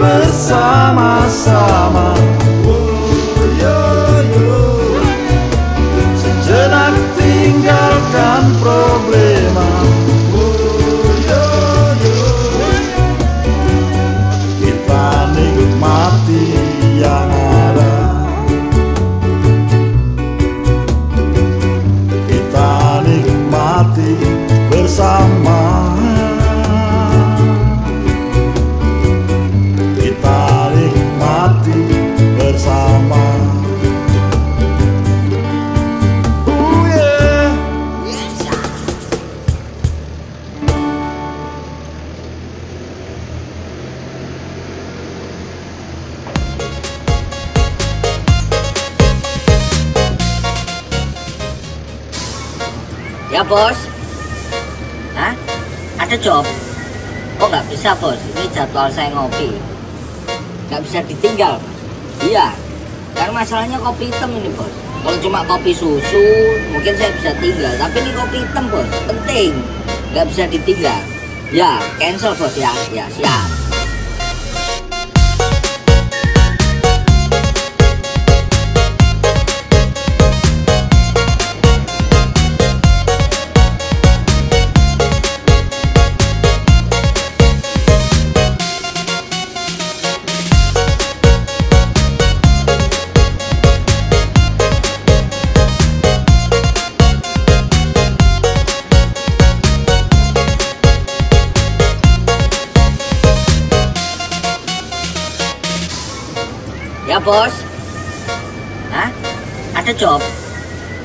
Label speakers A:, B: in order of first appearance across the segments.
A: bersama-sama
B: Ya bos. Hah? Ada job? Oh nggak bisa bos, ini jadwal saya ngopi. Nggak bisa ditinggal Iya. Karena masalahnya kopi hitam ini bos. Kalau cuma kopi susu mungkin saya bisa tinggal. Tapi ini kopi hitam bos, penting. Nggak bisa ditinggal. Ya, cancel bos. Ya Ya, siap Ya bos Hah? Ada job?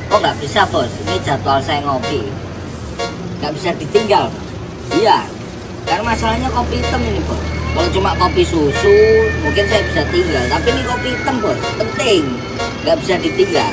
B: Oh nggak bisa bos, ini jadwal saya ngopi Nggak bisa ditinggal Iya Karena masalahnya kopi hitam ini bos Kalau cuma kopi susu, mungkin saya bisa tinggal. Tapi ini kopi hitam bos, penting. Nggak bisa ditinggal.